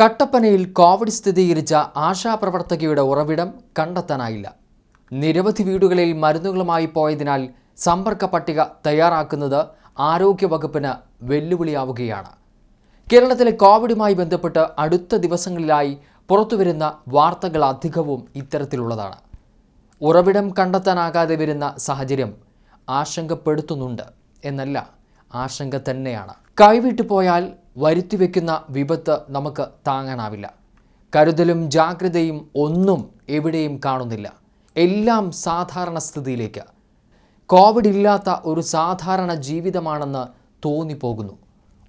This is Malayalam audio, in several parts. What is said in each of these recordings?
കട്ടപ്പനയിൽ കോവിഡ് സ്ഥിരീകരിച്ച ആശാപ്രവർത്തകയുടെ ഉറവിടം കണ്ടെത്താനായില്ല. നിരവധി വീടുകളിൽ മരുന്നുകളുമായി പോയതിനാൽ സമ്പർക്ക പട്ടിക തയ്യാറാക്കുന്നത് ആരോഗ്യവകുപ്പിന് വെല്ലുവിളിയാവുകയാണ്. കേരളത്തിലെ കോവിഡുമായി ബന്ധപ്പെട്ട് അടുത്ത ദിവസങ്ങളിലായി പുറത്തുവരുന്ന വാർത്തകൾ അധികവും ഇത്തരത്തിലുള്ളതാണ്. ഉറവിടം കണ്ടെത്താനാകാതെ വരുന്ന സാഹചര്യം ആശങ്കപ്പെടുത്തുന്നുണ്ട് എന്നല്ല ആശങ്ക തന്നെയാണ്. കൈവിട്ടു പോയാൽ വരുത്തിവെക്കുന്ന വിപത്ത് നമുക്ക് താങ്ങാനാവില്ല. കരുതലും ജാഗ്രതയും ഒന്നും എവിടെയും കാണുന്നില്ല. എല്ലാം സാധാരണ സ്ഥിതിയിലേക്ക്. കോവിഡ് ഇല്ലാത്ത ഒരു സാധാരണ ജീവിതമാണെന്ന് തോന്നിപ്പോകുന്നു.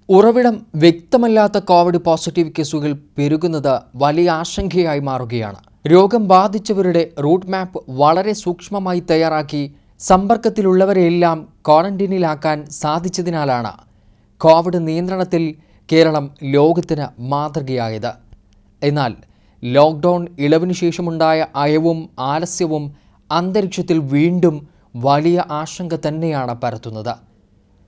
ഉറവിടം വ്യക്തമല്ലാത്ത കോവിഡ് പോസിറ്റീവ് കേസുകൾ പെരുകുന്നത് വലിയ ആശങ്കയായി മാറുകയാണ്. രോഗം ബാധിച്ചവരുടെ റൂട്ട് മാപ്പ് വളരെ സൂക്ഷ്മമായി തയ്യാറാക്കി സമ്പർക്കത്തിലുള്ളവരെയെല്ലാം ക്വാറന്റീനിലാക്കാൻ സാധിച്ചതിനാലാണ് കോവിഡ് നിയന്ത്രണത്തിൽ കേരളം ലോകത്തിന് മാതൃകയായത്. എന്നാൽ ലോക്ക്ഡൗൺ ഇളവിനു ശേഷമുണ്ടായ അയവും ആലസ്യവും അന്തരീക്ഷത്തിൽ വീണ്ടും വലിയ ആശങ്ക തന്നെയാണ് പരത്തുന്നത്.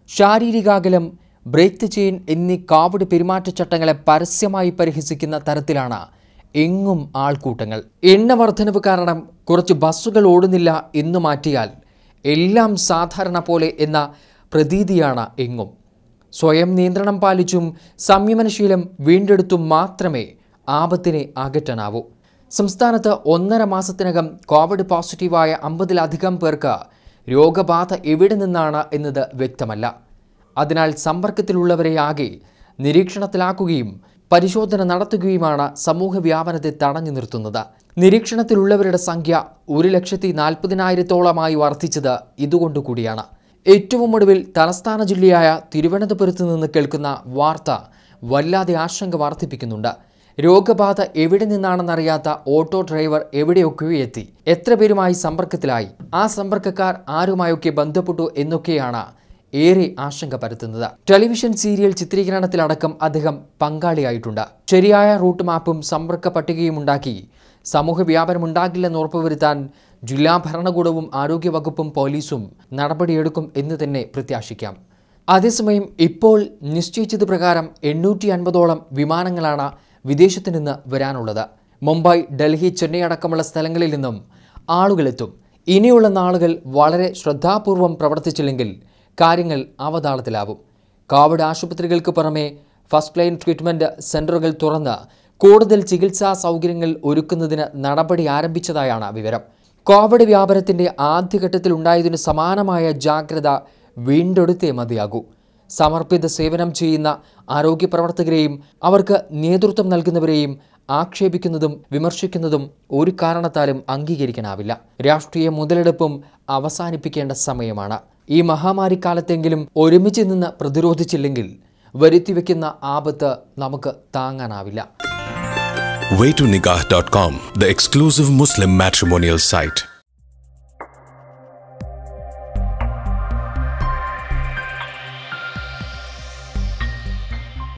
ശാരീരികാകലം ബ്രേക്ക് ദ ചെയിൻ എന്നീ കോവിഡ് പെരുമാറ്റച്ചട്ടങ്ങളെ പരസ്യമായി പരിഹസിക്കുന്ന തരത്തിലാണ് എങ്ങും ആൾക്കൂട്ടങ്ങൾ. എണ്ണ വർധനവ് കാരണം കുറച്ച് ബസ്സുകൾ ഓടുന്നില്ല എന്ന് മാറ്റിയാൽ എല്ലാം സാധാരണ പോലെ എന്ന പ്രതീതിയാണ് എങ്ങും. സ്വയം നിയന്ത്രണം പാലിച്ചും സംയമനശീലം വീണ്ടെടുത്തും മാത്രമേ ആപത്തിനെ അകറ്റാനാവൂ. സംസ്ഥാനത്ത് ഒന്നര മാസത്തിനകം കോവിഡ് പോസിറ്റീവായ അമ്പതിലധികം പേർക്ക് രോഗബാധ എവിടെ നിന്നാണ് എന്നത് വ്യക്തമല്ല. അതിനാൽ സമ്പർക്കത്തിലുള്ളവരെ ആകെ നിരീക്ഷണത്തിലാക്കുകയും പരിശോധന നടത്തുകയുമാണ് സമൂഹ വ്യാപനത്തെ തടഞ്ഞു നിർത്തുന്നത്. നിരീക്ഷണത്തിലുള്ളവരുടെ സംഖ്യ ഒരു ലക്ഷത്തി നാൽപ്പതിനായിരത്തോളമായി വർദ്ധിച്ചത് ഇതുകൊണ്ടുകൂടിയാണ്. ഏറ്റവും ഒടുവിൽ തലസ്ഥാന ജില്ലയായ തിരുവനന്തപുരത്ത് നിന്ന് കേൾക്കുന്ന വാർത്ത വല്ലാതെ ആശങ്ക വർദ്ധിപ്പിക്കുന്നുണ്ട്. രോഗബാധ എവിടെ നിന്നാണെന്നറിയാത്ത ഓട്ടോ ഡ്രൈവർ എവിടെയൊക്കെയോ എത്തി? എത്ര പേരുമായി സമ്പർക്കത്തിലായി? ആ സമ്പർക്കക്കാർ ആരുമായൊക്കെ ബന്ധപ്പെട്ടു എന്നൊക്കെയാണ് ഏറെ ആശങ്ക പരത്തുന്നത്. ടെലിവിഷൻ സീരിയൽ ചിത്രീകരണത്തിലടക്കം അദ്ദേഹം പങ്കാളിയായിട്ടുണ്ട്. ശരിയായ റൂട്ട് മാപ്പും സമ്പർക്ക പട്ടികയും ഉണ്ടാക്കി. സമൂഹ വ്യാപനമുണ്ടാകില്ലെന്ന് ഉറപ്പുവരുത്താൻ ജില്ലാ ഭരണകൂടവും ആരോഗ്യവകുപ്പും പോലീസും നടപടിയെടുക്കും എന്ന് തന്നെ പ്രത്യാശിക്കാം. അതേസമയം ഇപ്പോൾ നിശ്ചയിച്ചത് പ്രകാരം എണ്ണൂറ്റി അൻപതോളം വിമാനങ്ങളാണ് വിദേശത്തു നിന്ന് വരാനുള്ളത്. മുംബൈ ഡൽഹി ചെന്നൈ അടക്കമുള്ള സ്ഥലങ്ങളിൽ നിന്നും ആളുകളെത്തും. ഇനിയുള്ള നാളുകൾ വളരെ ശ്രദ്ധാപൂർവം പ്രവർത്തിച്ചില്ലെങ്കിൽ കാര്യങ്ങൾ അവതാളത്തിലാവും. കോവിഡ് ആശുപത്രികൾക്ക് പുറമെ ഫസ്റ്റ് ലൈൻ ട്രീറ്റ്മെന്റ് സെന്ററുകൾ തുറന്ന് കൂടുതൽ ചികിത്സാ സൗകര്യങ്ങൾ ഒരുക്കുന്നതിന് നടപടി ആരംഭിച്ചതായാണ് വിവരം. കോവിഡ് വ്യാപനത്തിന്റെ ആദ്യഘട്ടത്തിൽ ഉണ്ടായതിനു സമാനമായ ജാഗ്രത വീണ്ടെടുത്തേ മതിയാകൂ. സമർപ്പിത സേവനം ചെയ്യുന്ന ആരോഗ്യ പ്രവർത്തകരെയും അവർക്ക് നേതൃത്വം നൽകുന്നവരെയും ആക്ഷേപിക്കുന്നതും വിമർശിക്കുന്നതും ഒരു കാരണത്താലും അംഗീകരിക്കാനാവില്ല. രാഷ്ട്രീയ മുതലെടുപ്പും അവസാനിപ്പിക്കേണ്ട സമയമാണ്. ഈ മഹാമാരിക്കാലത്തെങ്കിലും ഒരുമിച്ച് നിന്ന് പ്രതിരോധിച്ചില്ലെങ്കിൽ വരുത്തിവെക്കുന്ന ആപത്ത് നമുക്ക് താങ്ങാനാവില്ല. waytonikah.com, the exclusive Muslim matrimonial site.